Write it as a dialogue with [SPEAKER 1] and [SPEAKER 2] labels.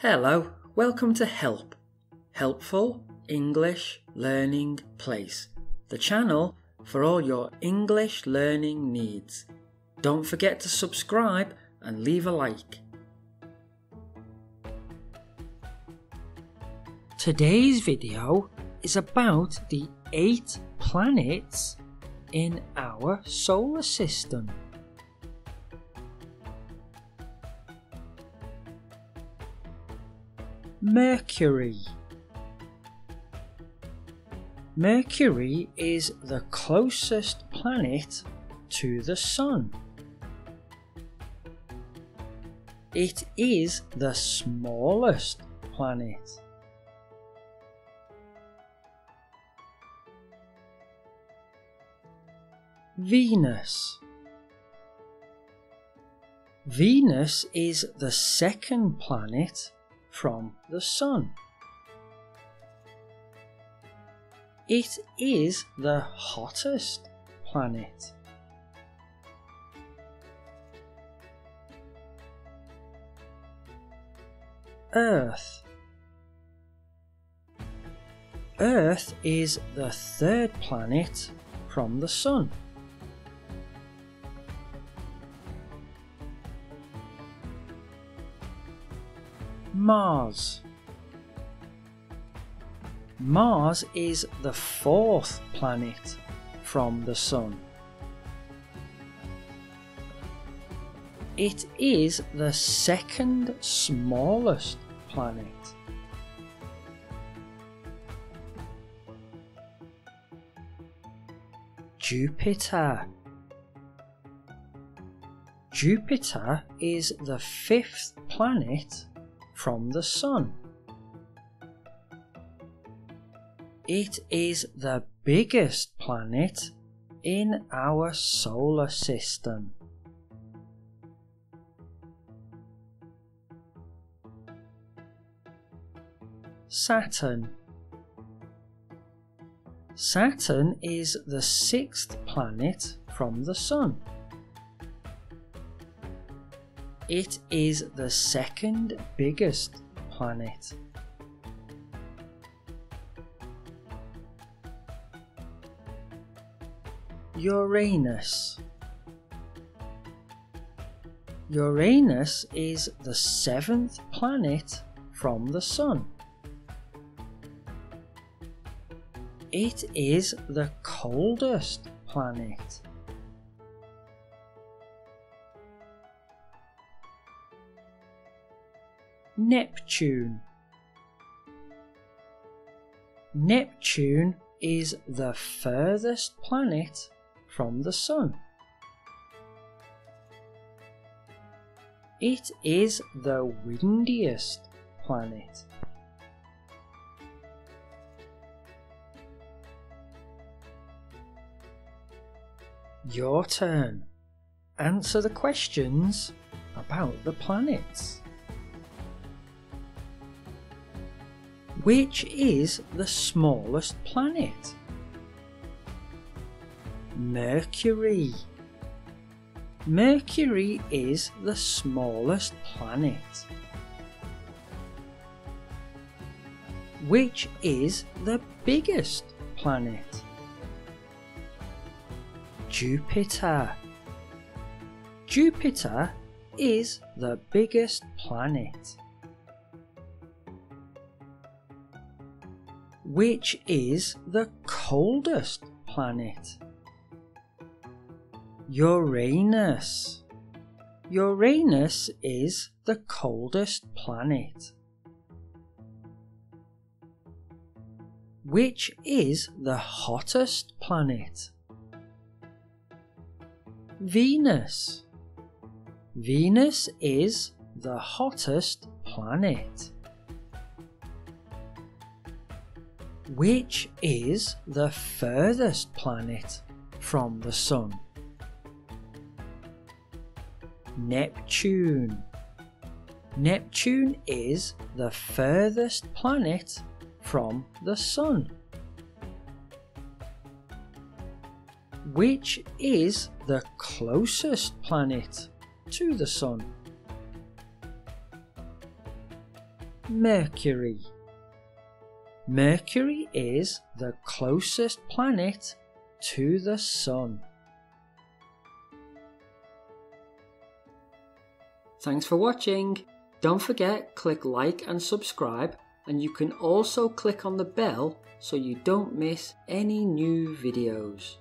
[SPEAKER 1] Hello, welcome to Help, Helpful English Learning Place, the channel for all your English learning needs. Don't forget to subscribe and leave a like. Today's video is about the eight planets in our solar system. Mercury. Mercury is the closest planet to the Sun. It is the smallest planet. Venus. Venus is the second planet from the Sun. It is the hottest planet. Earth. Earth is the third planet from the Sun. Mars. Mars is the fourth planet from the Sun. It is the second smallest planet. Jupiter. Jupiter is the fifth planet from the Sun. It is the biggest planet in our solar system. Saturn. Saturn is the sixth planet from the Sun. It is the second biggest planet. Uranus. Uranus is the seventh planet from the Sun. It is the coldest planet. Neptune. Neptune is the furthest planet from the Sun. It is the windiest planet. Your turn. Answer the questions about the planets. Which is the smallest planet? Mercury. Mercury is the smallest planet. Which is the biggest planet? Jupiter. Jupiter is the biggest planet. Which is the coldest planet? Uranus. Uranus is the coldest planet. Which is the hottest planet? Venus. Venus is the hottest planet. Which is the furthest planet from the Sun? Neptune. Neptune is the furthest planet from the Sun. Which is the closest planet to the Sun? Mercury. Mercury is the closest planet to the Sun. Thanks for watching. Don't forget click like and subscribe and you can also click on the bell so you don't miss any new videos.